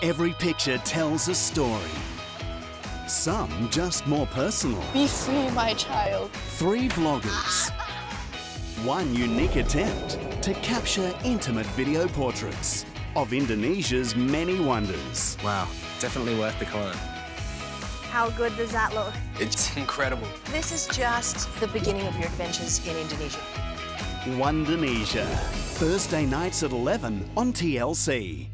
Every picture tells a story. Some just more personal. Be free, my child. Three vloggers. One unique attempt to capture intimate video portraits of Indonesia's many wonders. Wow, definitely worth the climb. How good does that look? It's incredible. This is just the beginning of your adventures in Indonesia. Wondernesia. Thursday nights at 11 on TLC.